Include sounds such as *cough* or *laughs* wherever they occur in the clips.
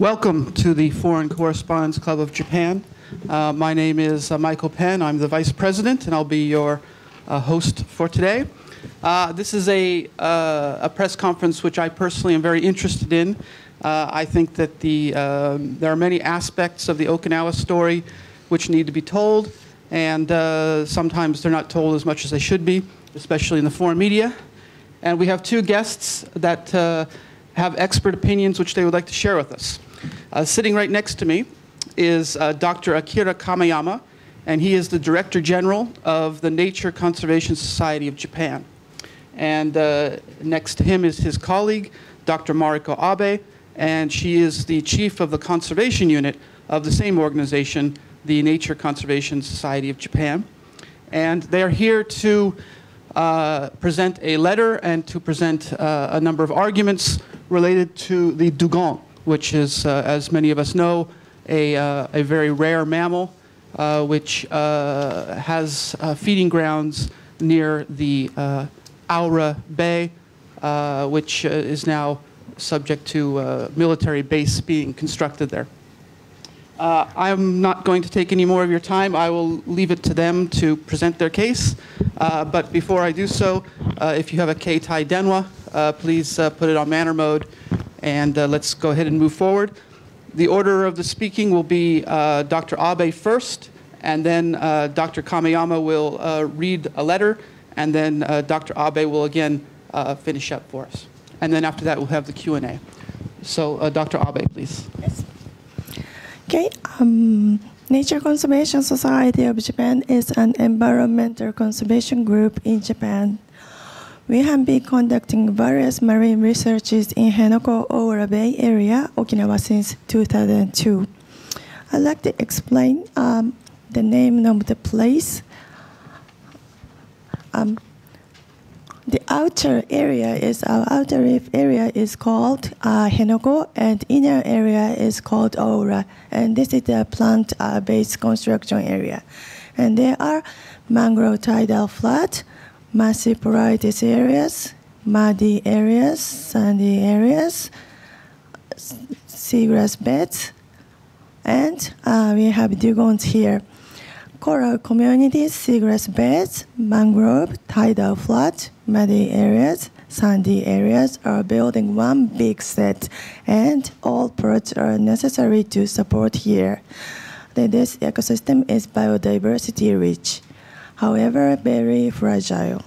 Welcome to the Foreign Correspondents Club of Japan. Uh, my name is uh, Michael Penn. I'm the Vice President, and I'll be your uh, host for today. Uh, this is a, uh, a press conference which I personally am very interested in. Uh, I think that the, um, there are many aspects of the Okinawa story which need to be told, and sometimes they're not told as much as they should be, especially in the foreign media. And we have two guests that have expert opinions which they would like to share with us. Uh, sitting right next to me is uh, Dr. Akira Kameyama, and he is the Director General of the Nature Conservation Society of Japan. And uh, next to him is his colleague, Dr. Mariko Abe, and she is the Chief of the Conservation Unit of the same organization, the Nature Conservation Society of Japan. And they are here to uh, present a letter and to present uh, a number of arguments related to the dugong, which is, uh, as many of us know, a, uh, a very rare mammal uh, which has feeding grounds near the uh, Oura Bay, which is now subject to a military base being constructed there. Uh, I'm not going to take any more of your time. I will leave it to them to present their case. Uh, but before I do so, uh, if you have a Keitai Denwa, please put it on manner mode and uh, let's go ahead and move forward. The order of the speaking will be uh, Dr. Abe first, and then uh, Dr. Kameyama will uh, read a letter, and then uh, Dr. Abe will again uh, finish up for us. And then after that, we'll have the Q&A. So Dr. Abe, please. Yes. Okay. Um, Nature Conservation Society of Japan is an environmental conservation group in Japan we have been conducting various marine researches in Henoko-Oura Bay area, Okinawa since 2002. I'd like to explain um, the name of the place. Um, the outer area is our outer reef area is called uh, Henoko, and inner area is called Oura, and this is the plant-based uh, construction area. And there are mangrove tidal flat, porous areas, muddy areas, sandy areas, seagrass beds, and uh, we have dugongs here. Coral communities, seagrass beds, mangrove, tidal flat, muddy areas, sandy areas are building one big set, and all parts are necessary to support here. This ecosystem is biodiversity rich however very fragile.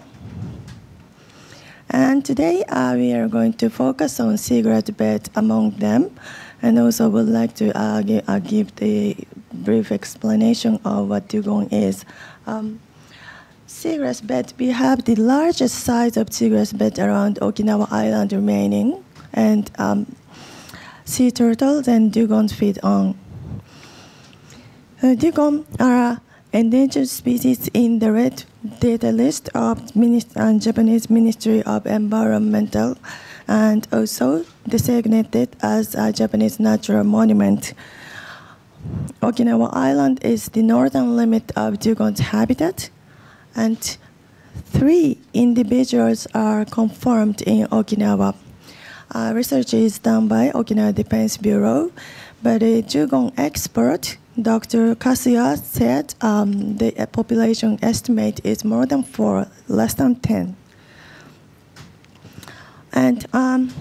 And today uh, we are going to focus on seagrass beds among them, and also would like to uh, give, uh, give, the brief explanation of what dugong is. Um, seagrass bed, we have the largest size of seagrass bed around Okinawa Island remaining, and um, sea turtles and dugongs feed on. Uh, dugong are endangered species in the red data list of uh, Japanese Ministry of Environmental and also designated as a Japanese natural monument. Okinawa Island is the northern limit of dugong's habitat, and three individuals are confirmed in Okinawa. Uh, research is done by Okinawa Defense Bureau, but a dugong expert Dr. Kasuya said um, the population estimate is more than four, less than 10. And um,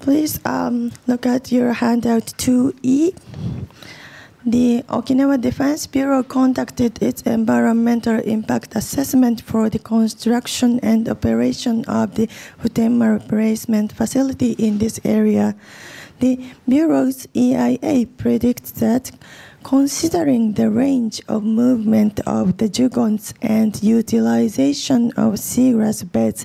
please um, look at your handout 2E. The Okinawa Defense Bureau conducted its environmental impact assessment for the construction and operation of the Futenma replacement facility in this area. The Bureau's EIA predicts that Considering the range of movement of the dugongs and utilization of seagrass beds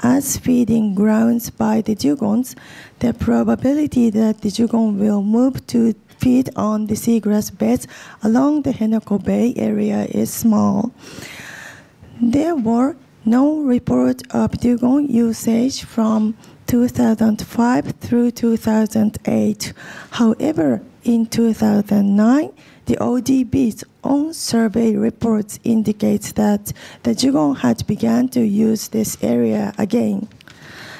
as feeding grounds by the dugongs, the probability that the dugong will move to feed on the seagrass beds along the Henoko Bay area is small. There were no report of dugong usage from 2005 through 2008. However, in 2009, the ODB's own survey reports indicates that the dugong had begun to use this area again.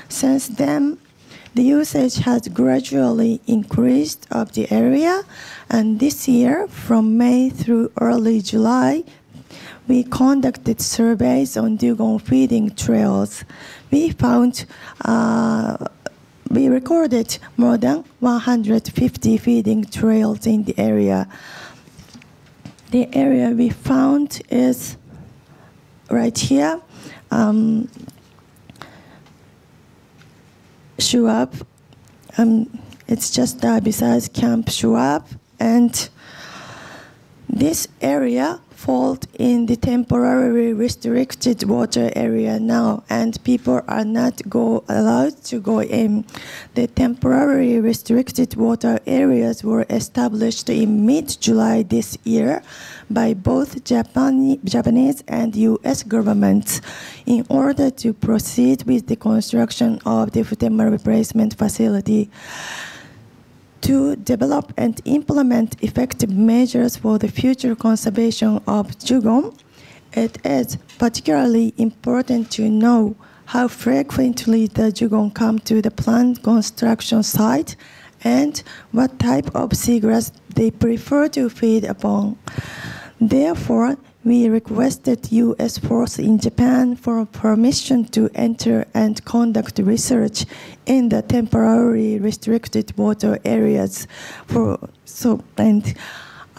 Since then, the usage has gradually increased of the area, and this year, from May through early July, we conducted surveys on dugong feeding trails. We found uh, we recorded more than 150 feeding trails in the area. The area we found is right here. Um, Schwab. Um, it's just uh, besides Camp Schwab, and this area falls in the temporarily restricted water area now, and people are not go allowed to go in. The temporarily restricted water areas were established in mid-July this year by both Japan, Japanese and U.S. governments in order to proceed with the construction of the Futenma replacement facility to develop and implement effective measures for the future conservation of dugong, it is particularly important to know how frequently the dugong come to the plant construction site and what type of seagrass they prefer to feed upon. Therefore, we requested U.S. force in Japan for permission to enter and conduct research in the temporarily restricted water areas. For so, and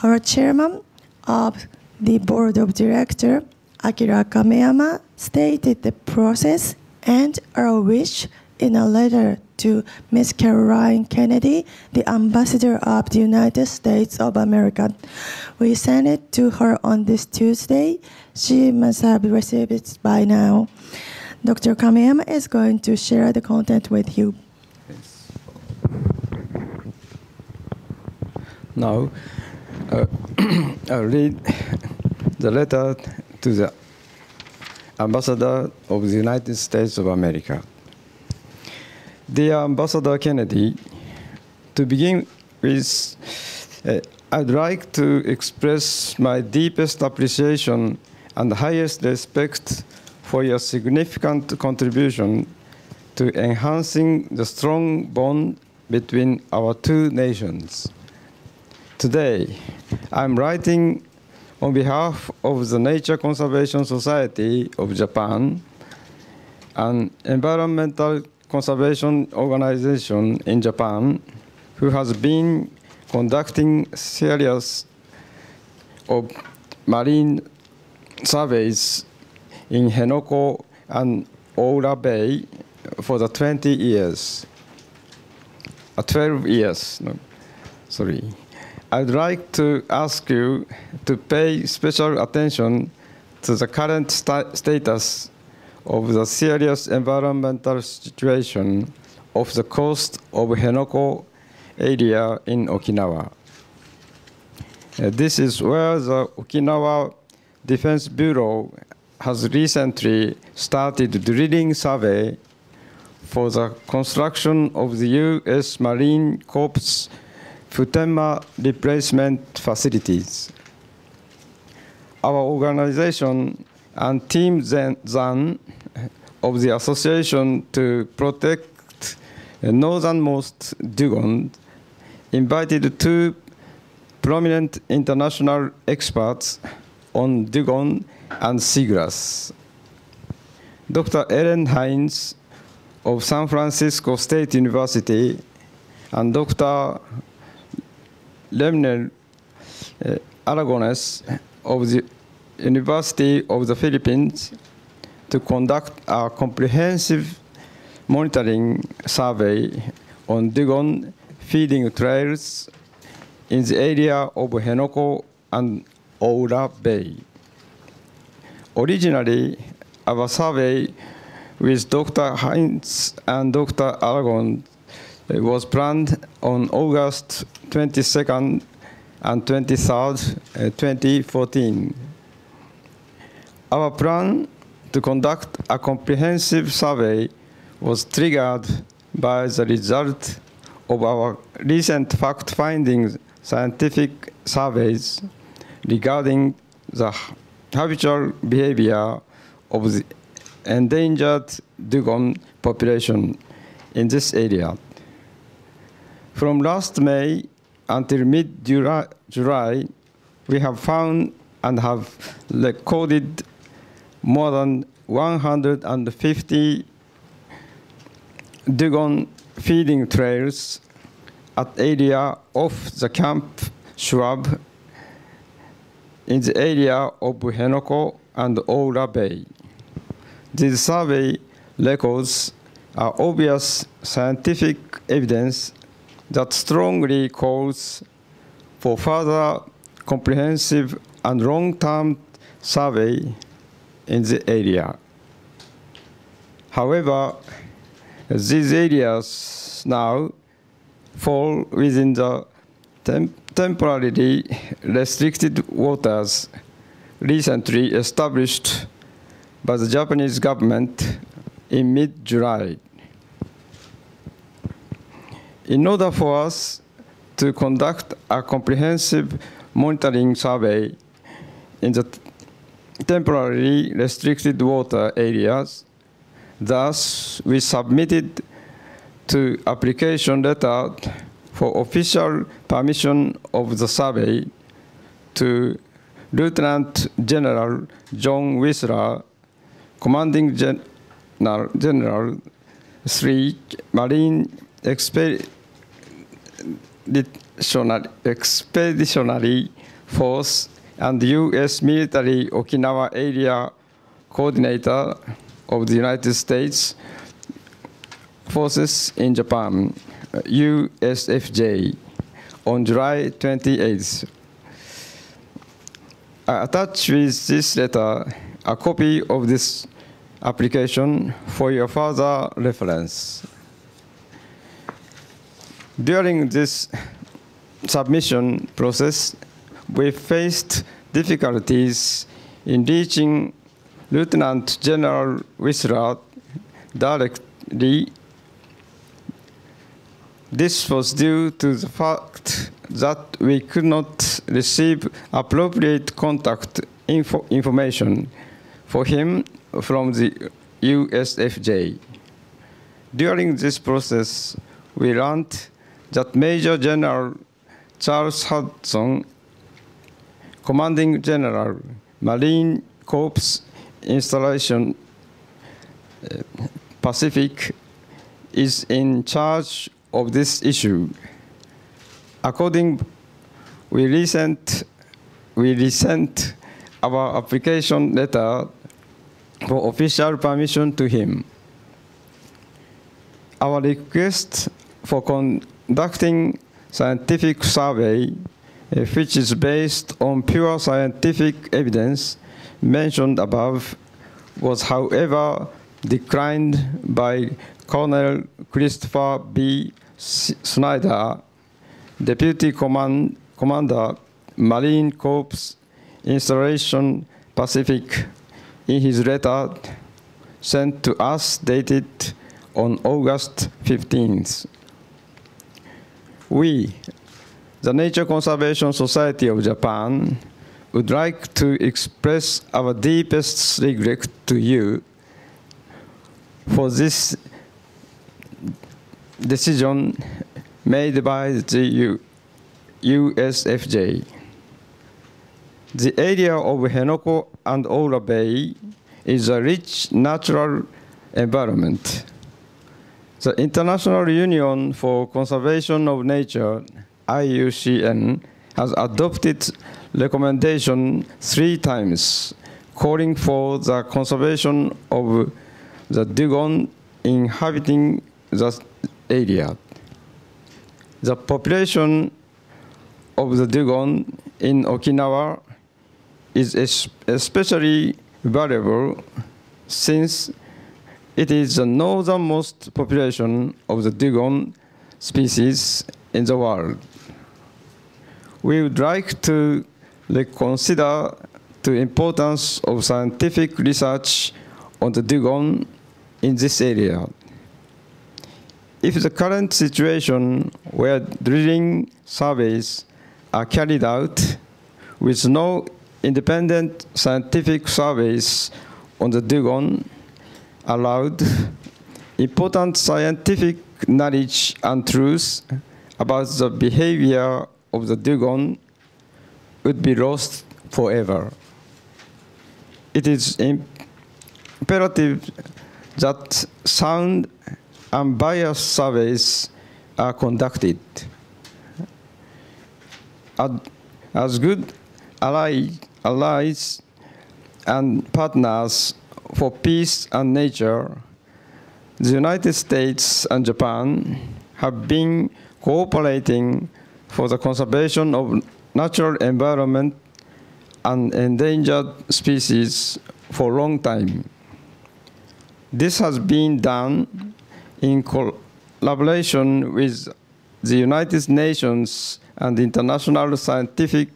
our chairman of the board of director, Akira Kameyama, stated the process and our wish in a letter to Miss Caroline Kennedy, the ambassador of the United States of America. We sent it to her on this Tuesday. She must have received it by now. Dr. Kameyama is going to share the content with you. Now, uh, *clears throat* I'll read the letter to the ambassador of the United States of America. Dear Ambassador Kennedy, to begin with, uh, I'd like to express my deepest appreciation and highest respect for your significant contribution to enhancing the strong bond between our two nations. Today, I'm writing on behalf of the Nature Conservation Society of Japan, an environmental conservation organization in Japan who has been conducting series of marine surveys in Henoko and Oura Bay for the 20 years, uh, 12 years, no, sorry. I'd like to ask you to pay special attention to the current sta status of the serious environmental situation of the coast of Henoko area in Okinawa. Uh, this is where the Okinawa Defense Bureau has recently started drilling survey for the construction of the U.S. Marine Corps Futenma replacement facilities. Our organization and Team Zan of the Association to Protect Northernmost Dugong invited two prominent international experts on dugong and seagrass. Dr. Ellen Hines of San Francisco State University and Dr. Lemnuel uh, Aragones of the University of the Philippines to conduct a comprehensive monitoring survey on dugong feeding trails in the area of Henoko and Oura Bay. Originally, our survey with Dr. Hines and Dr. Aragon was planned on August 22nd and 23rd, uh, 2014. Our plan to conduct a comprehensive survey was triggered by the result of our recent fact-finding scientific surveys regarding the habitual behavior of the endangered dugong population in this area. From last May until mid-July, we have found and have recorded more than 150 dugong feeding trails at area of the camp Schwab in the area of Henoko and Oura Bay. These survey records are obvious scientific evidence that strongly calls for further comprehensive and long-term survey in the area. However, these areas now fall within the tem temporarily restricted waters recently established by the Japanese government in mid-July. In order for us to conduct a comprehensive monitoring survey in the temporarily restricted water areas, thus we submitted to application letter for official permission of the survey to Lieutenant General John Wissler, Commanding Gen General 3 Marine Expeditionary, Expeditionary Force and U.S. Military Okinawa Area Coordinator of the United States Forces in Japan, USFJ, on July 28th. I attach with this letter a copy of this application for your further reference. During this submission process, we faced difficulties in reaching Lieutenant General Wissler directly. This was due to the fact that we could not receive appropriate contact info information for him from the USFJ. During this process, we learned that Major General Charles Hudson, Commanding General, Marine Corps Installation uh, Pacific, is in charge of this issue. According, we resent, we resent our application letter for official permission to him. Our request for conducting scientific survey, Uh, which is based on pure scientific evidence mentioned above, was however declined by Colonel Christopher B. Snyder, Deputy Command, Commander, Marine Corps Installation Pacific, in his letter sent to us dated on August 15th. We, the Nature Conservation Society of Japan, would like to express our deepest regret to you for this decision made by the U USFJ. The area of Henoko and Oura Bay is a rich natural environment. The International Union for Conservation of Nature, IUCN, has adopted recommendation three times calling for the conservation of the dugong inhabiting the area. The population of the dugong in Okinawa is especially valuable since it is the northernmost population of the dugong species in the world. We would like to reconsider the importance of scientific research on the dugong in this area. If the current situation where drilling surveys are carried out with no independent scientific surveys on the dugong allowed, important scientific knowledge and truths about the behavior of the dugong would be lost forever. It is imperative that sound and bias surveys are conducted. As good allies and partners for peace and nature, the United States and Japan have been cooperating for the conservation of natural environment and endangered species for a long time. This has been done in collaboration with the United Nations and international scientific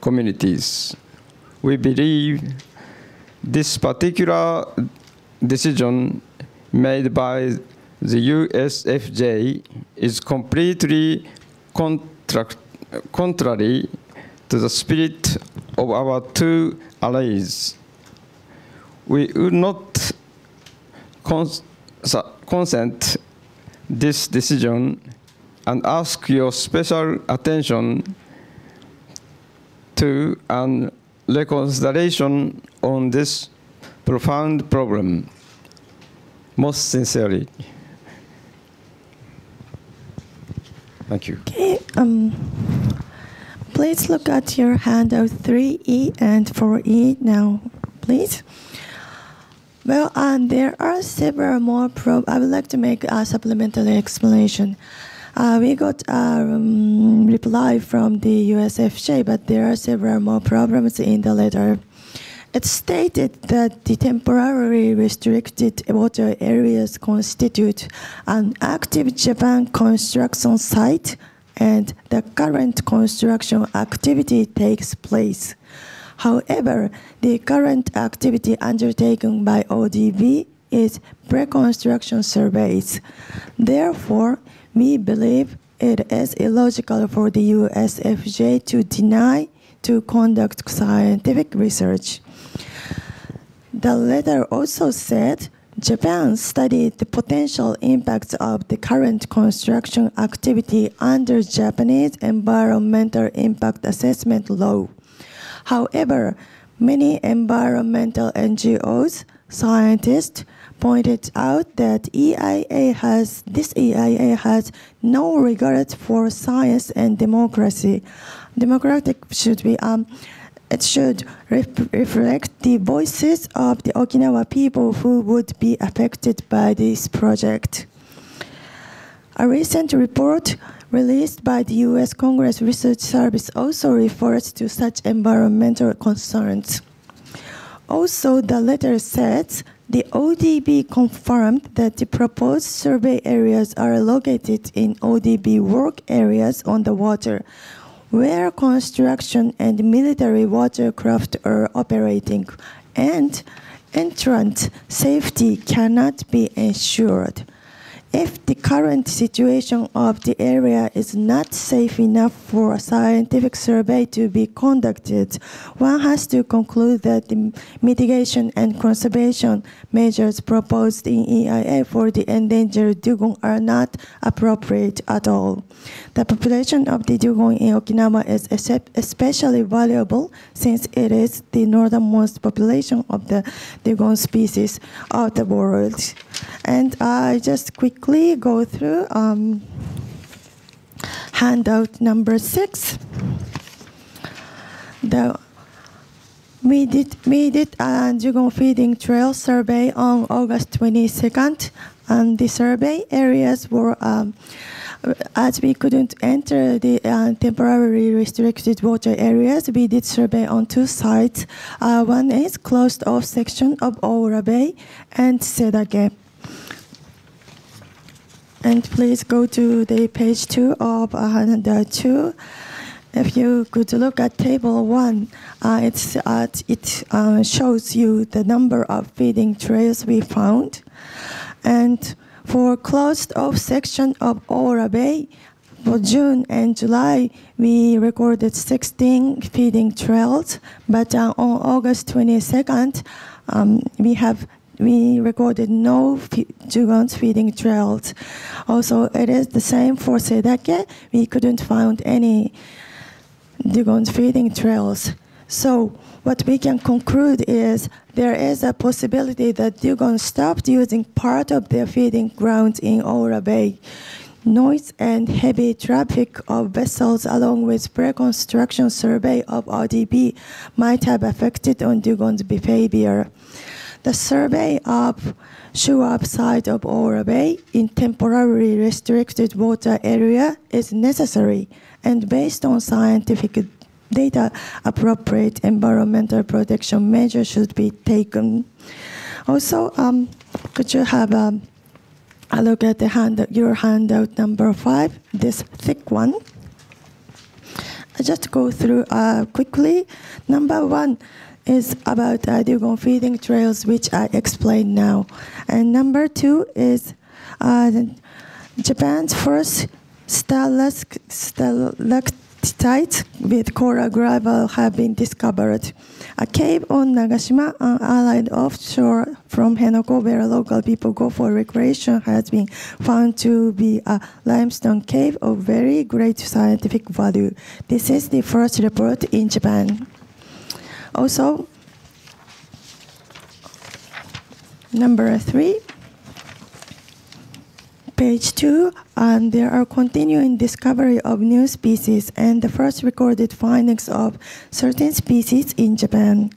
communities. We believe this particular decision made by the USFJ is completely contract, contrary to the spirit of our two allies. We would not cons- consent this decision and ask your special attention to and reconsideration on this profound problem. Most sincerely. Thank you. Okay, um, please look at your handout 3E and 4E now, please. Well, um, there are several more pro. I would like to make a supplementary explanation. Uh, we got a um, reply from the USFJ, but there are several more problems in the letter. It stated that the temporarily restricted water areas constitute an active Japan construction site and the current construction activity takes place. However, the current activity undertaken by ODB is pre-construction surveys. Therefore, we believe it is illogical for the USFJ to deny to conduct scientific research. The letter also said Japan studied the potential impacts of the current construction activity under Japanese environmental impact assessment law. However, many environmental NGOs, scientists pointed out that EIA has this EIA has no regard for science and democracy. Democratic should be um, it should ref- reflect the voices of the Okinawa people who would be affected by this project. A recent report released by the US Congress Research Service also refers to such environmental concerns. Also, the letter says the ODB confirmed that the proposed survey areas are located in ODB work areas on the water, where construction and military watercraft are operating, and entrant safety cannot be ensured. If the current situation of the area is not safe enough for a scientific survey to be conducted, one has to conclude that the mitigation and conservation measures proposed in EIA for the endangered dugong are not appropriate at all. The population of the dugong in Okinawa is especially valuable since it is the northernmost population of the dugong species of the world. And I just quickly go through um, handout number six. The we did we did a dugong feeding trail survey on August 22nd, and the survey areas were. Um, as we couldn't enter the uh, temporarily restricted water areas, we did survey on two sites. Uh, one is closed off section of Oura Bay and Sedake. And please go to the page two of uh, the two. If you could look at table one, uh, it's, uh, it uh, shows you the number of feeding trails we found. And for closed off section of Oura Bay, for June and July, we recorded 16 feeding trails, but uh, on August 22nd, um, we have we recorded no dugongs feeding trails. Also, it is the same for Sedake. We couldn't find any dugongs feeding trails. So what we can conclude is there is a possibility that dugong stopped using part of their feeding grounds in Oura Bay. Noise and heavy traffic of vessels along with pre-construction survey of ODB might have affected on dugongs behavior. The survey of shore upside of Oura Bay in temporarily restricted water area is necessary and based on scientific data, appropriate environmental protection measures should be taken. Also, um, could you have a, a look at the hand, your handout number five, this thick one? I just go through uh, quickly. Number one is about uh, dugong feeding trails, which I explained now. And number two is uh, Japan's first stalac- stalactite with coral gravel have been discovered. A cave on Nagashima, an island offshore from Henoko, where local people go for recreation, has been found to be a limestone cave of very great scientific value. This is the first report in Japan. Also, number three, page two, and there are continuing discovery of new species and the first recorded findings of certain species in Japan.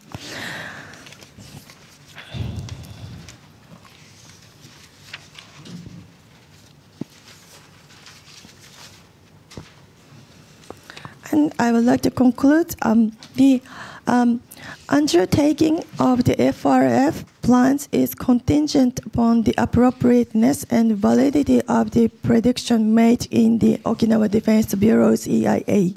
And I would like to conclude um, the um, undertaking of the FRF plans is contingent upon the appropriateness and validity of the prediction made in the Okinawa Defense Bureau's EIA.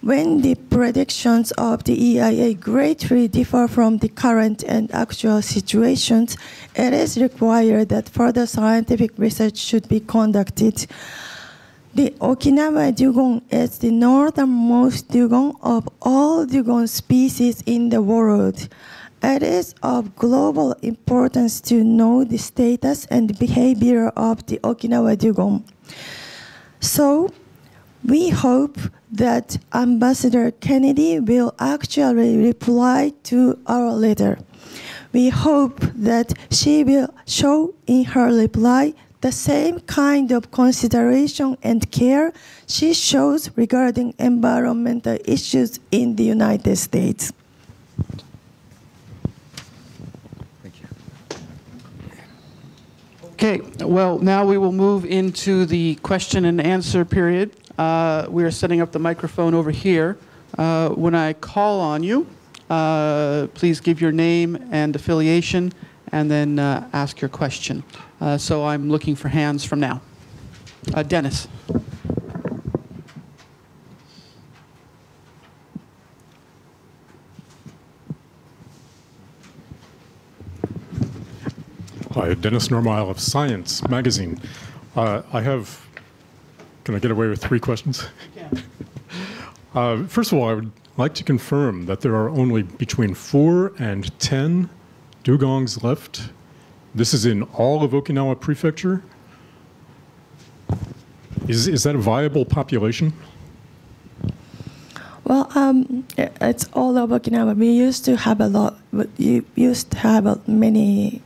When the predictions of the EIA greatly differ from the current and actual situations, it is required that further scientific research should be conducted. The Okinawa dugong is the northernmost dugong of all dugong species in the world. It is of global importance to know the status and behavior of the Okinawa dugong. So, we hope that Ambassador Kennedy will actually reply to our letter. We hope that she will show in her reply the same kind of consideration and care she shows regarding environmental issues in the United States. Okay, well, now we will move into the question and answer period. Uh, We are setting up the microphone over here. Uh, When I call on you, uh, please give your name and affiliation, and then uh, ask your question. Uh, So I'm looking for hands from now. Uh, Dennis? Hi, Dennis Normile of Science Magazine. Uh, I have, can I get away with three questions? Uh, first of all, I would like to confirm that there are only between four and ten dugongs left. This is in all of Okinawa Prefecture. Is, is that a viable population? Well, um, it's all over Okinawa. We used to have a lot. You used to have many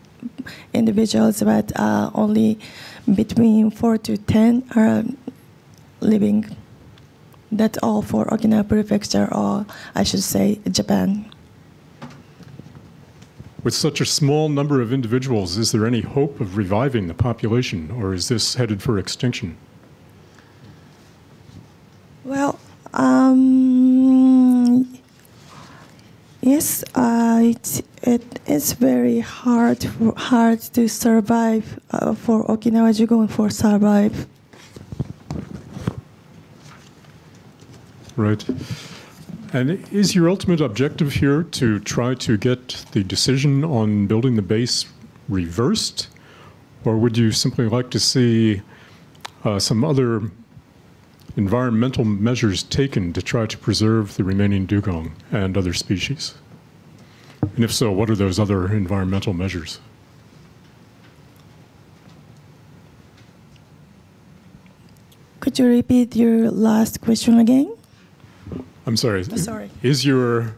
individuals, but uh, only between four to ten are living. That's all for Okinawa Prefecture, or I should say Japan. With such a small number of individuals, is there any hope of reviving the population, or is this headed for extinction? Well, um, yes, uh, it, it is very hard hard to survive uh, for Okinawa Jugon for survive. Right. And is your ultimate objective here to try to get the decision on building the base reversed? Or would you simply like to see uh, some other environmental measures taken to try to preserve the remaining dugong and other species? And if so, what are those other environmental measures? Could you repeat your last question again? I'm sorry. Oh, sorry. Is your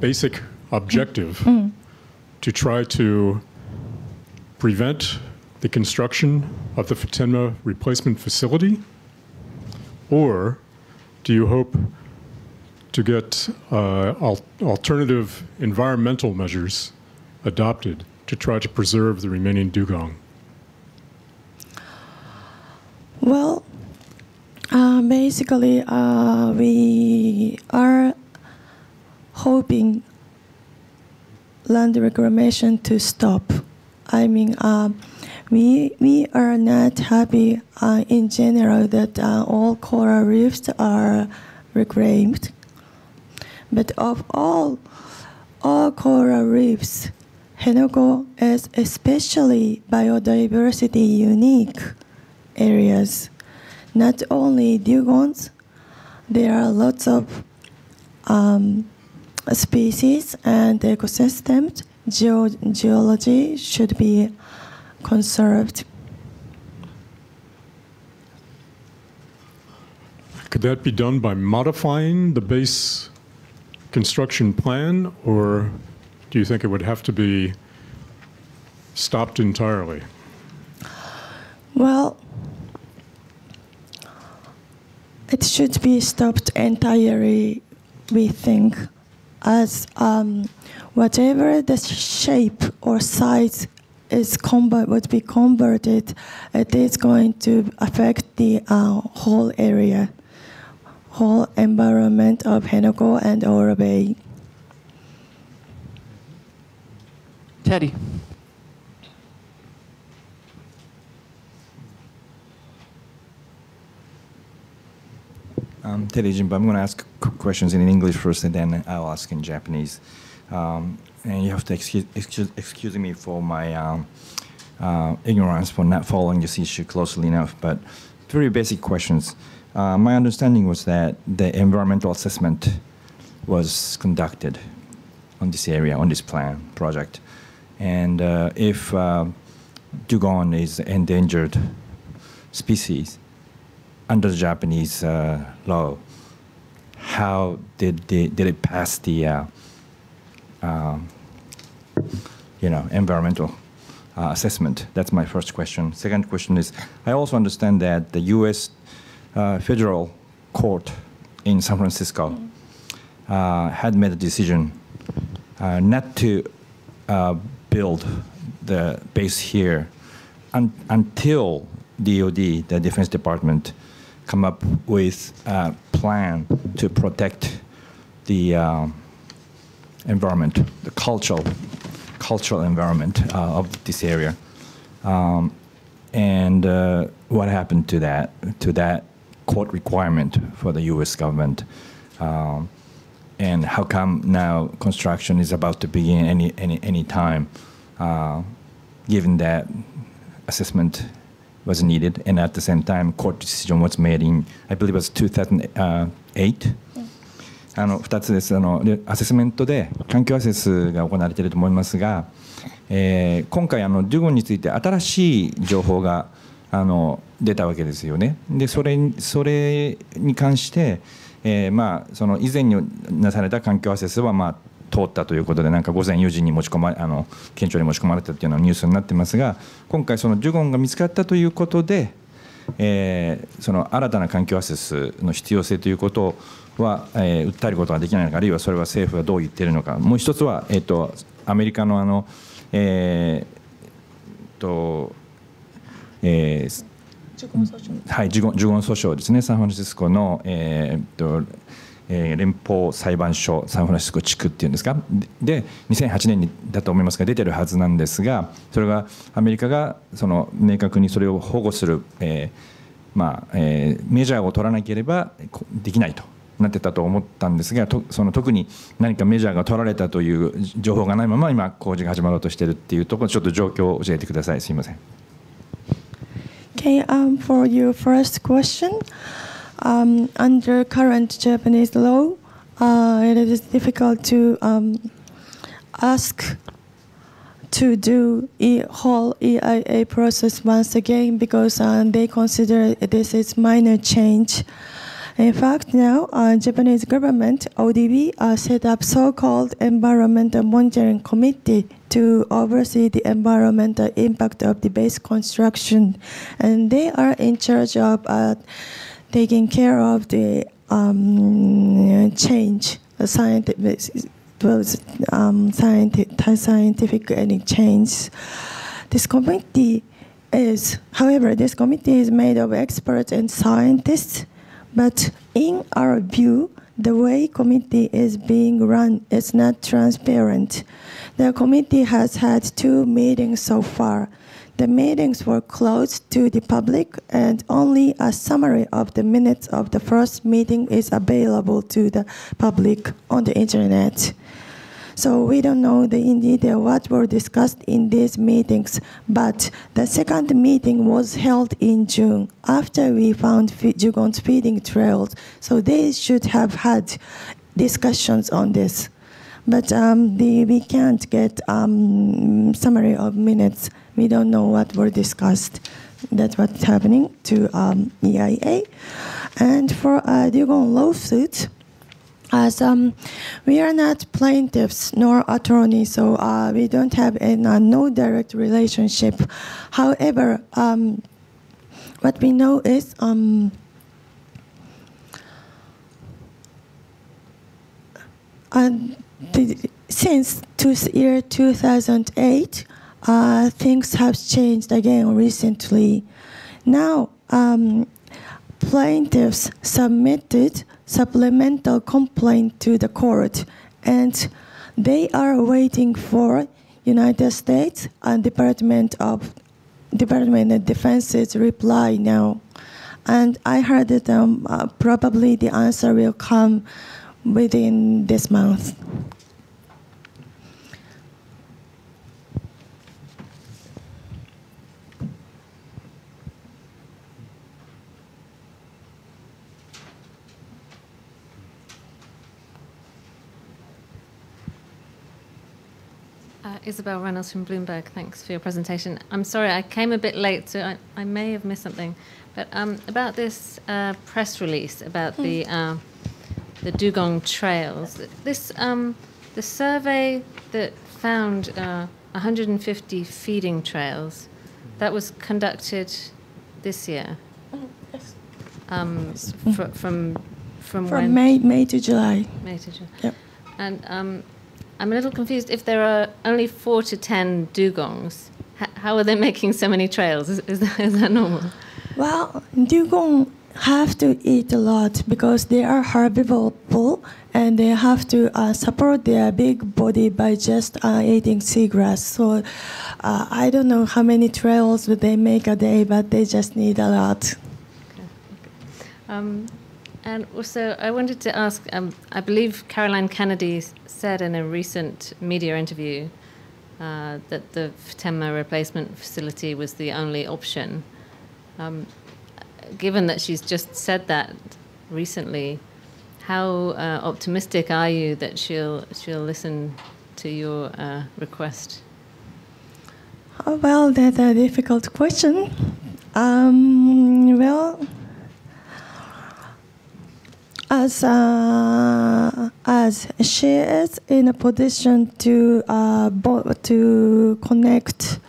basic objective Mm. to try to prevent the construction of the Futenma replacement facility? Or do you hope to get uh, al- alternative environmental measures adopted to try to preserve the remaining dugong? Well, uh, basically, uh, we are hoping land reclamation to stop. I mean, uh, we we are not happy uh, in general that uh, all coral reefs are reclaimed, but of all all coral reefs, Henoko is especially biodiversity unique areas. Not only dugongs, there are lots of um, species and ecosystems. Geo- geology should be conserved. Could that be done by modifying the base construction plan, or do you think it would have to be stopped entirely? Well, it should be stopped entirely, we think, as um, whatever the shape or size is convert, would be converted, it is going to affect the uh, whole area, whole environment of Henoko and Oura Bay. Teddy. Um, Jimbo, I'm going to ask questions in English first, and then I'll ask in Japanese. Um, and you have to excuse, excuse, excuse me for my um, uh, ignorance for not following this issue closely enough. But very basic questions. Uh, my understanding was that the environmental assessment was conducted on this area, on this plan project, and uh, if uh, dugong is endangered species, under the Japanese uh, law, how did they, did it pass the uh, um, you know environmental uh, assessment? That's my first question. Second question is, I also understand that the U.S. Uh, federal court in San Francisco uh, had made a decision uh, not to uh, build the base here un- until DoD, the Defense Department, come up with a plan to protect the um, environment, the cultural, cultural environment uh, of this area. Um, and uh, what happened to that, to that court requirement for the U.S. government? Um, and how come now construction is about to begin any any any time, uh, given that assessment was needed, and at the same time, court decision was made in, I believe it was 2008. あの2つですあのでアセスメントで環境アセスが行われていると思いますが、えー今回あのデュゴンについて新しい情報があの出たわけですよね。でそれにそれに関して、えーまあ、その以前になされた環境アセスは、まあ、通ったということでなんか午前4時に持ち込まあの県庁に持ち込まれたというようなニュースになってますが今回そのデュゴンが見つかったということで、えーその新たな環境アセスの必要性ということは、えー訴えることができないのかあるいはそれは政府がどう言っているのか。もう一つは、えー、とアメリカのあの、えーとえーはい、ジュゴンジュゴン訴訟ですね、サンフランシスコの、えーっとえー連邦裁判所サンフランシスコ地区っていうんですか、で、2008年にだと思いますが、出てるはずなんですが、それがアメリカがその明確にそれを保護する、えーまあえーメジャーを取らなければできないと。なってたと思ったんですが、とその特に何かメジャーが取られたという情報がないまま、今、工事が始まろうとしているっていうところ、ちょっと状況を教えてください、すいません。Okay, um, for your first question, um, under current Japanese law, uh, it is difficult to um, ask to do e- whole EIA process once again because uh, they consider this is minor change. In fact, now uh, Japanese government ODB uh, set up so-called environmental monitoring committee to oversee the environmental impact of the base construction, and they are in charge of uh, taking care of the um, change, scientific, those um, scientific, scientific any change. This committee is, however, this committee is made of experts and scientists, but in our view, the way committee is being run is not transparent. The committee has had two meetings so far. The meetings were closed to the public, and only a summary of the minutes of the first meeting is available to the public on the internet. So we don't know the, in detail what were discussed in these meetings, but the second meeting was held in June after we found Jugon's feeding trails. So they should have had discussions on this. But um, the, we can't get um, summary of minutes. We don't know what were discussed. That's what's happening to um, EIA. And for uh, Dugong lawsuit, as um, we are not plaintiffs nor attorneys, so uh, we don't have a uh, no direct relationship. However, um, what we know is um, the, since two, year 2008, uh, things have changed again recently. Now, um, plaintiffs submitted supplemental complaint to the court, and they are waiting for United States and Department of Department of Defense's reply now. And I heard that um, uh, probably the answer will come within this month. Isabel Reynolds from Bloomberg, thanks for your presentation. I'm sorry, I came a bit late, so I, I may have missed something. But um, about this uh, press release about the uh, the Dugong Trails, this um, the survey that found uh, 150 feeding trails, that was conducted this year. Um, fr- from from, when? From May, May to July. May to June. Yep. And um, I'm a little confused. If there are only four to ten dugongs, how are they *laughs* making so many trails? Is, is, that, is that normal? Well, dugong have to eat a lot because they are herbivore and they have to uh, support their big body by just uh, eating seagrass. So uh, I don't know how many trails would they make a day, but they just need a lot. Um, and also, I wanted to ask um, I believe Caroline Kennedy said in a recent media interview uh, that the Futenma replacement facility was the only option. Um, given that she's just said that recently, how uh, optimistic are you that she'll, she'll listen to your uh, request? Oh, well, that's a difficult question. Um, well, as uh, as she is in a position to uh, to connect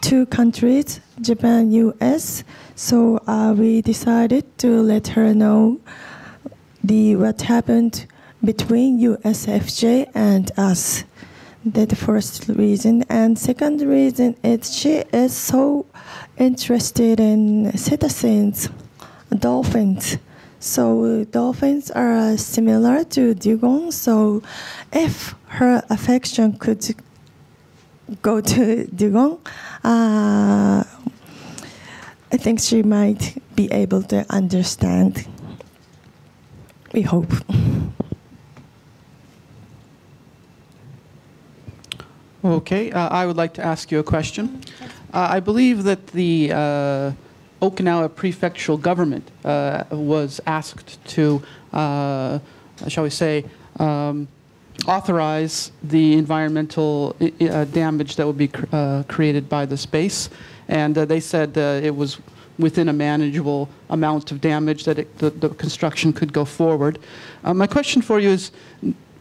two countries, Japan, U.S. So uh, we decided to let her know the what happened between USFJ and us. That's the first reason. And second reason is she is so interested in citizens, dolphins. So dolphins are similar to dugong. So if her affection could go to dugong, uh, I think she might be able to understand. We hope. Okay, uh, I would like to ask you a question. Uh, I believe that the uh, Okinawa prefectural government uh, was asked to, uh, shall we say, um, authorize the environmental uh, damage that would be cr- uh, created by the space. And uh, they said uh, it was within a manageable amount of damage that it, the, the construction could go forward. My question for you is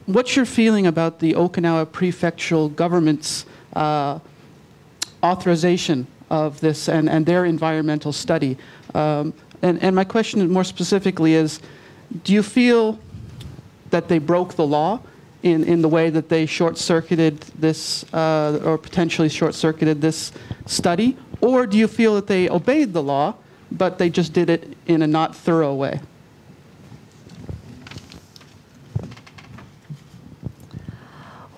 what's your feeling about the Okinawa prefectural government's authorization of this and, and their environmental study? Um, and, and my question more specifically is do you feel that they broke the law in, in the way that they short circuited this, uh, or potentially short circuited this study? Or do you feel that they obeyed the law, but they just did it in a not thorough way?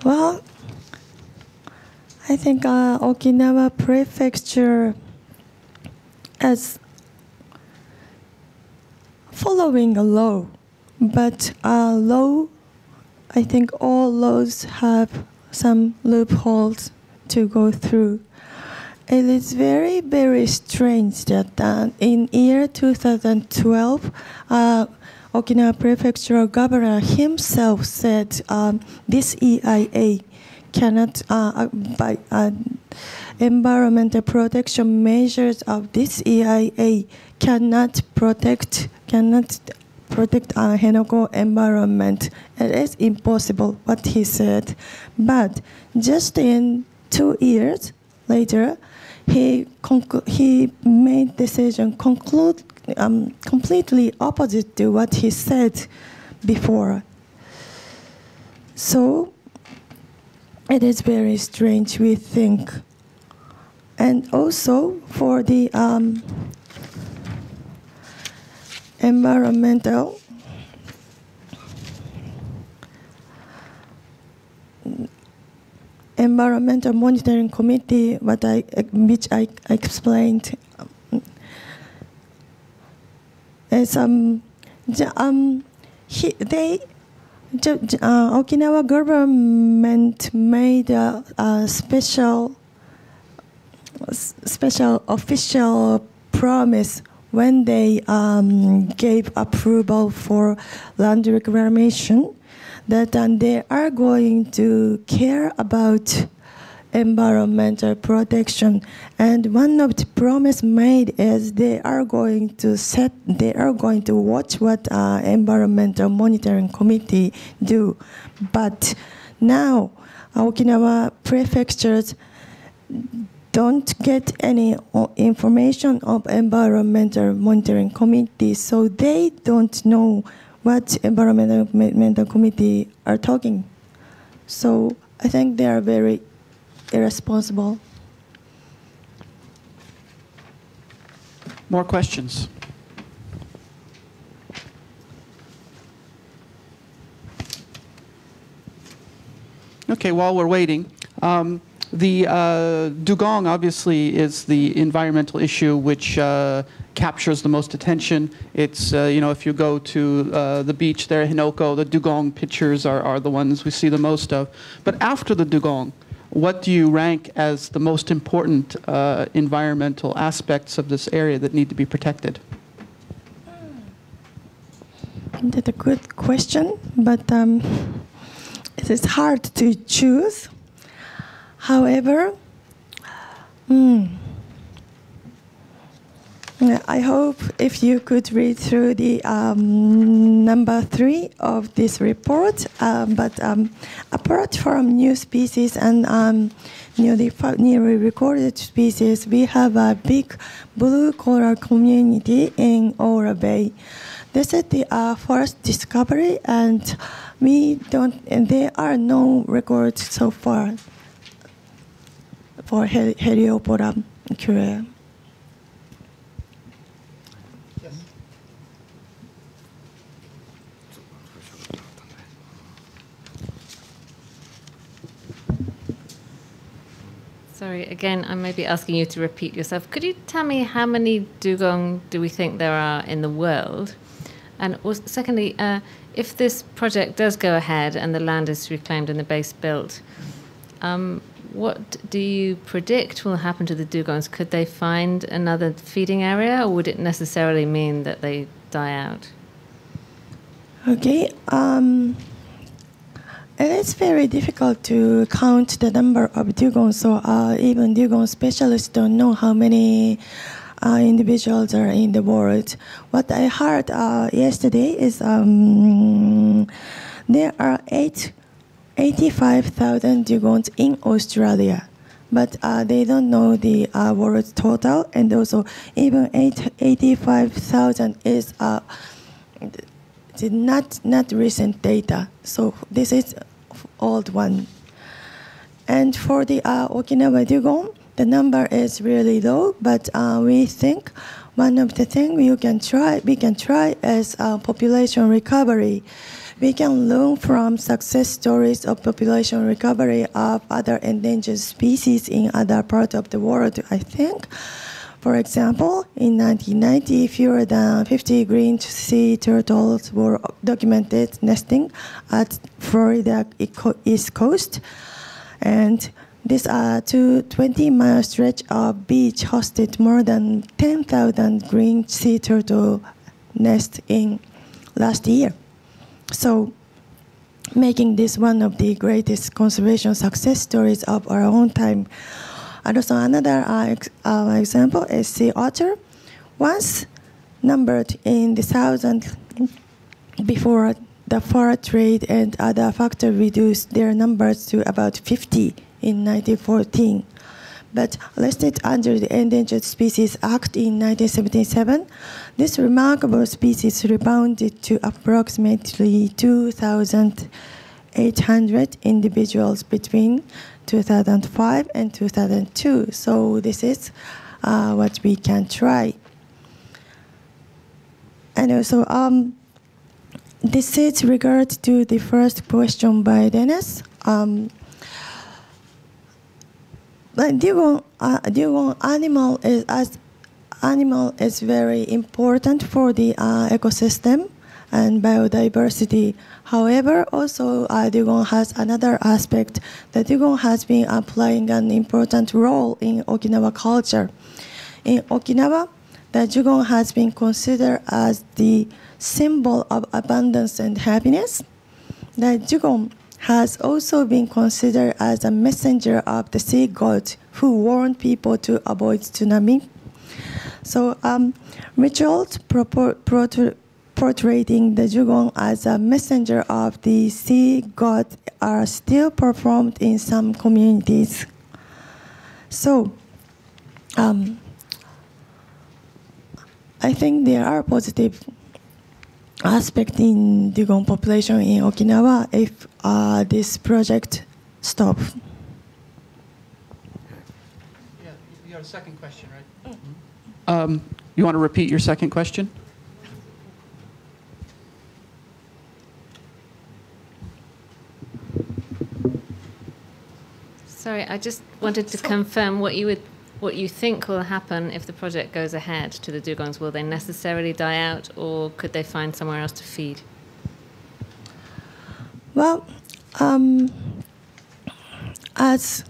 Well, I think uh, Okinawa Prefecture is following a law, but uh, law, I think all laws have some loopholes to go through. It is very, very strange that uh, in year 2012, uh, Okinawa Prefectural Governor himself said um, this EIA cannot, uh, uh, by uh, environmental protection measures of this EIA cannot protect, cannot protect our Henoko environment. It is impossible, what he said. But just in two years later, he he made decision conclude um, completely opposite to what he said before. So it is very strange. We think, and also for the um, environmental environmental monitoring committee, what I which I explained, is um, um, he, they. Uh, Okinawa government made a, a special, special official promise when they um, gave approval for land reclamation that um, they are going to care about environmental protection and one of the promise made is they are going to set they are going to watch what uh, environmental monitoring committee do but now okinawa prefectures don't get any information of environmental monitoring committee, so they don't know what environmental mental committee are talking. So I think they are very irresponsible. More questions? Okay, while we're waiting, um, the uh, dugong obviously is the environmental issue which uh, captures the most attention. It's, uh, you know, if you go to uh, the beach there, Henoko, the dugong pictures are, are the ones we see the most of. But after the dugong, what do you rank as the most important uh, environmental aspects of this area that need to be protected? That's a good question, but um, it is hard to choose. However, yeah, I hope if you could read through the um, number three of this report. Um, but um, apart from new species and um, newly, newly recorded species, we have a big blue coral community in Oura Bay. This is the uh, first discovery, and we don't. And there are no records so far for Hel- Heliopora coerulea. Sorry, again, I may be asking you to repeat yourself. Could you tell me how many dugong do we think there are in the world? And also, secondly, uh, if this project does go ahead and the land is reclaimed and the base built, um, what do you predict will happen to the dugongs? Could they find another feeding area, or would it necessarily mean that they die out? Okay. Um, it is very difficult to count the number of dugongs. So uh, even dugong specialists don't know how many uh, individuals are in the world. What I heard uh, yesterday is um, there are eight, 85,000 dugongs in Australia. But uh, they don't know the uh, world total, and also even eight, 85,000 is uh, not not recent data. So this is old one. And for the uh, Okinawa dugong, the number is really low, but uh, we think one of the things you can try, we can try is uh, population recovery. We can learn from success stories of population recovery of other endangered species in other parts of the world, I think. For example, in 1990, fewer than 50 green sea turtles were documented nesting at Florida East Coast. And this uh, 20 mile stretch of beach hosted more than 10,000 green sea turtle nests in last year. So, making this one of the greatest conservation success stories of our own time. Also another uh, uh, example is sea otter. Once numbered in the thousand before the fur trade and other factors reduced their numbers to about 50 in 1914. But listed under the Endangered Species Act in 1977, this remarkable species rebounded to approximately 2,800 individuals between 2005 and 2002. So this is uh, what we can try. And also, um, this is regard to the first question by Dennis. Um, but dugong, uh, animal is as animal is very important for the uh, ecosystem and biodiversity. However, also uh, has another aspect. The dugong has been playing an important role in Okinawa culture. In Okinawa, the dugong has been considered as the symbol of abundance and happiness. The dugong has also been considered as a messenger of the sea god who warned people to avoid tsunami. So, um, rituals protor- portraying the dugong as a messenger of the sea god are still performed in some communities. So, um, I think there are positive aspects in the dugong population in Okinawa if uh, this project stop. Yeah, you had a second question, right? Um, You want to repeat your second question? Sorry, I just wanted to confirm what you would, what you think will happen if the project goes ahead to the dugongs. Will they necessarily die out, or could they find somewhere else to feed? Well, um, as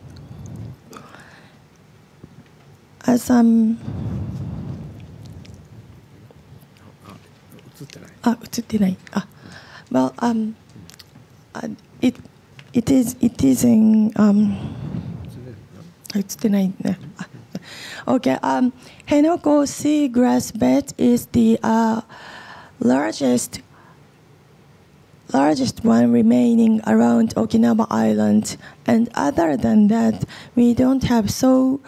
as um あ映ってないあ well um uh, it it is it is in um あ 映ってないねあ Okay, *laughs* um, Henoko seagrass bed is the uh, largest largest one remaining around Okinawa Island. And other than that, we don't have so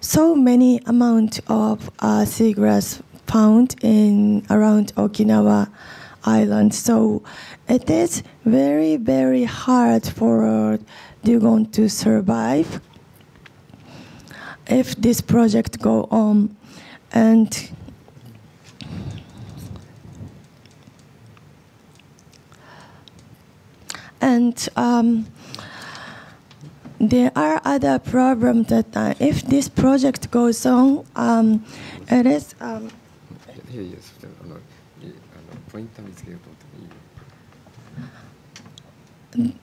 so many amount of uh, seagrass found in around Okinawa Island. So it is very very hard for dugong to survive if this project go on and and um, there are other problems that uh, if this project goes on, um, it is. Um,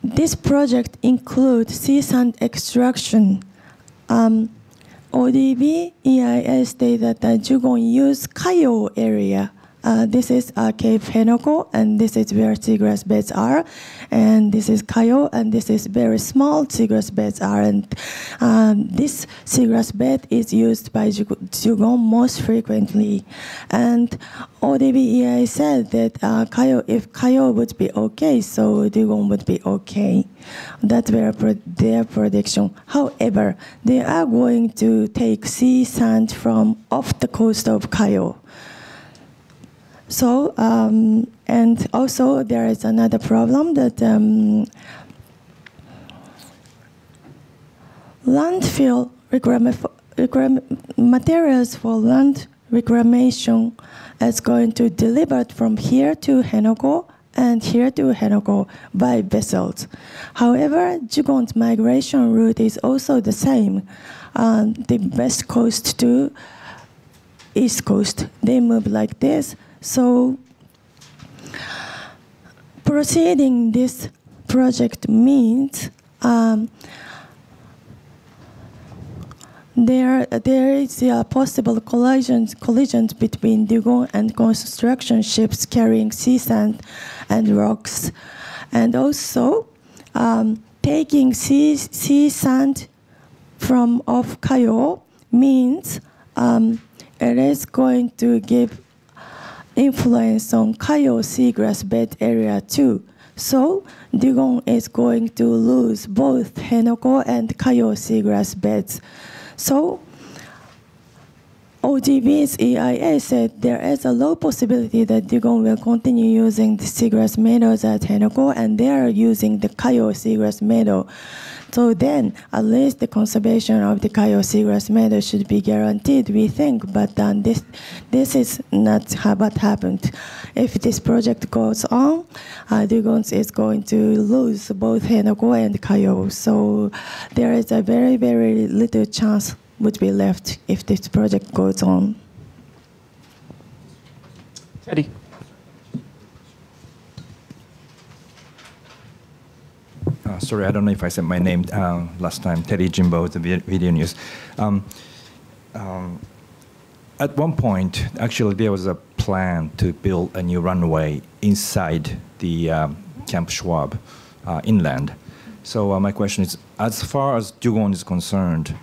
this project includes sea sand extraction. Um, ODB EIS stated that the Jugon use Kayo area uh, this is uh, Cape Henoko, and this is where seagrass beds are. And this is Kayo, and this is very small seagrass beds are. And um, this seagrass bed is used by Dugong most frequently. And ODBEI said that uh, Kayo, if Kayo would be okay, so Dugong would be okay. That's their, their prediction. However, they are going to take sea sand from off the coast of Kayo. So, um, and also there is another problem that um, landfill materials for land reclamation is going to delivered from here to Henoko and here to Henoko by vessels. However, Jugong's migration route is also the same. Um, the west coast to east coast, they move like this. So proceeding this project means um, there, there is a possible collisions, collisions between Dugong and construction ships carrying sea sand and rocks. And also, um, taking sea, sea sand from off Kayo means um, it is going to give influence on Kayo seagrass bed area too. So Dugong is going to lose both Henoko and Kayo seagrass beds. So ODB's EIA said there is a low possibility that Dugong will continue using the seagrass meadows at Henoko and they are using the Kayo seagrass meadow. So then, at least the conservation of the Kayo seagrass meadow should be guaranteed, we think, but um, this, this is not ha- what happened. If this project goes on, uh, is going to lose both Henoko and Kayo. So there is a very, very little chance would be left if this project goes on. Teddy. Uh, sorry, I don't know if I said my name uh, last time. Teddy Jimbo, the Video News. Um, um, at one point, actually, there was a plan to build a new runway inside the um, Camp Schwab uh, inland. So uh, my question is, as far as Dugong is concerned,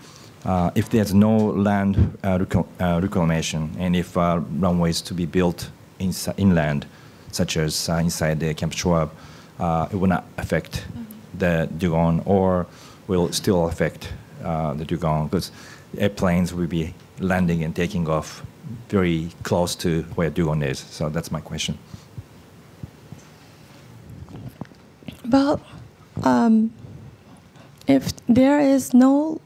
uh, if there's no land recl- reclamation and if runways to be built inland, such as inside the Camp Schwab, it will not affect the Dugong or will still affect uh, the Dugong because airplanes will be landing and taking off very close to where Dugong is. So that's my question. Well, um, if there is no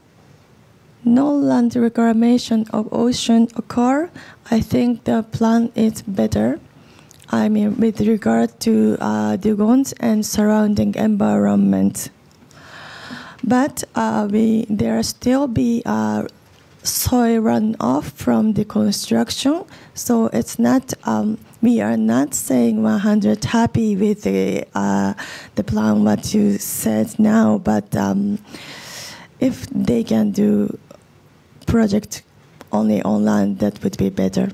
no land reclamation of ocean occur, I think the plan is better. I mean, with regard to uh, dugongs and surrounding environment. But uh, we there still be uh, soil runoff from the construction, so it's not. Um, we are not saying 100 happy with the uh, the plan what you said now, but um, if they can do project only on land, that would be better.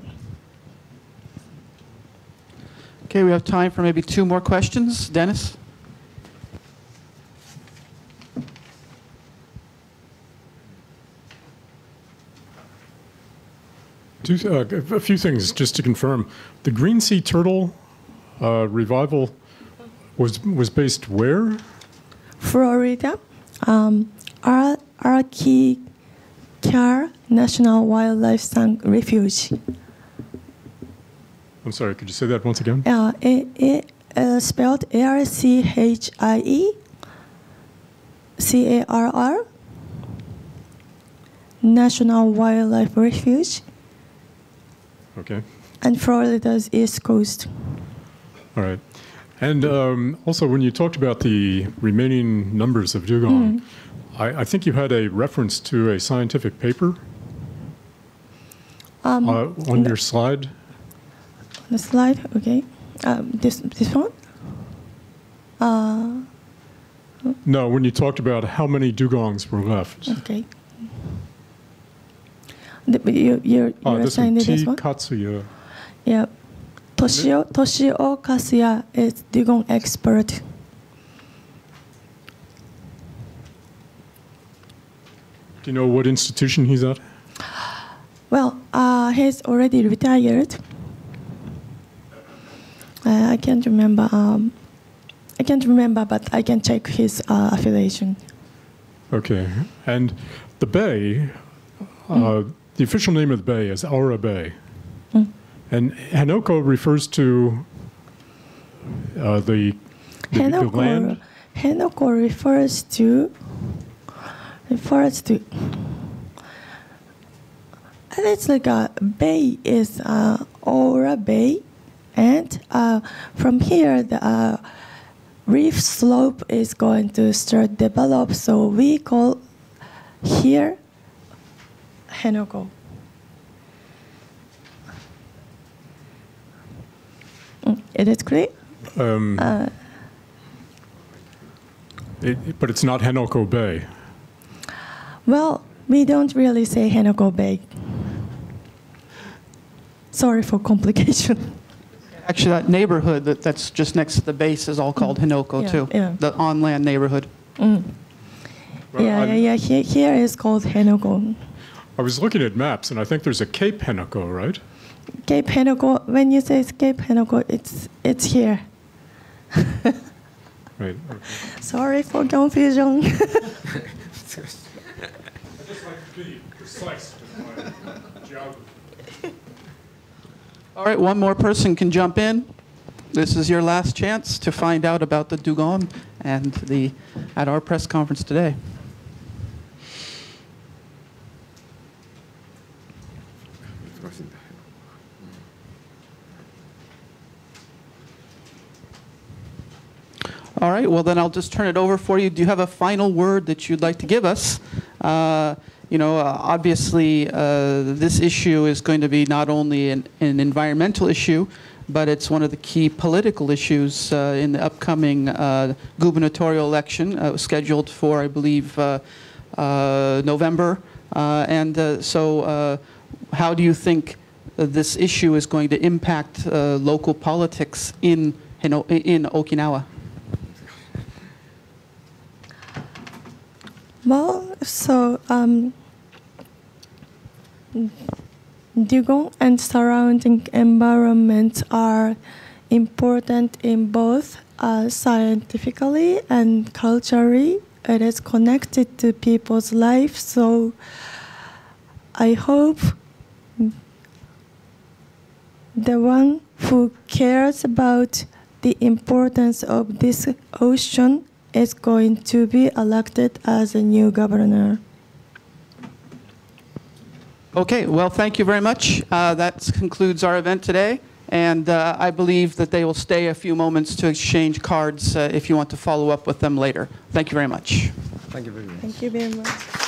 Okay, we have time for maybe two more questions. Dennis? Two, uh, a few things just to confirm. The Green Sea Turtle uh, revival was was based where? Florida, um, Ar- Archie Carr National Wildlife San- Refuge. I'm sorry, could you say that once again? Uh, it, it, uh, spelled A R C H I E C A R R National Wildlife Refuge Okay. and Florida's East Coast. All right. And um, also, when you talked about the remaining numbers of dugong, I, I think you had a reference to a scientific paper Um, uh, on your slide. The slide, okay. Um, this this one. Uh, No, when you talked about how many dugongs were left. okay. The, you you're, you're this saying one, this one. Kasuya. Yeah. Toshio Toshio Kasuya is dugong expert. Do you know what institution he's at? Well, uh, he's already retired. Uh, I can't remember. Um, I can't remember, but I can check his uh, affiliation. Okay. And the bay, uh, the official name of the bay is Oura Bay. Mm. And Henoko refers to uh, the, the, the land. Henoko refers to refers to. And it's like a bay is uh, Oura Bay, and uh, from here the uh, reef slope is going to start develop. So we call here Henoko. Mm, It is clear. Um, Uh, it- it- but it's not Henoko Bay. Well, we don't really say Henoko Bay. Sorry for complication. *laughs* Actually, that neighborhood that, that's just next to the base is all called Henoko, Yeah, too. yeah. The on-land neighborhood. Mm. Well, yeah, I'm- yeah, yeah. Here, here is called Henoko. I was looking at maps, and I think there's a Cape Henoko, right? Cape Henoko. When you say Cape Henoko, it's it's here. *laughs* Right. Okay. Sorry for confusion. *laughs* *laughs* I just like to be precise with my geography. All right, one more person can jump in. This is your last chance to find out about the dugong and the, at our press conference today. All right, well, then I'll just turn it over for you. Do you have a final word that you'd like to give us? Uh, You know, uh, obviously, uh, this issue is going to be not only an an environmental issue, but it's one of the key political issues uh, in the upcoming uh, gubernatorial election uh, scheduled for, I believe, uh, November. And so how do you think this issue is going to impact local politics in, Hino- in Okinawa? Well, so um, dugong and surrounding environment are important in both uh, scientifically and culturally. It is connected to people's life, so I hope the one who cares about the importance of this ocean is going to be elected as a new governor. Okay, well, thank you very much. Uh, That concludes our event today, and uh, I believe that they will stay a few moments to exchange cards uh, if you want to follow up with them later. Thank you very much. Thank you very much. Thank you very much.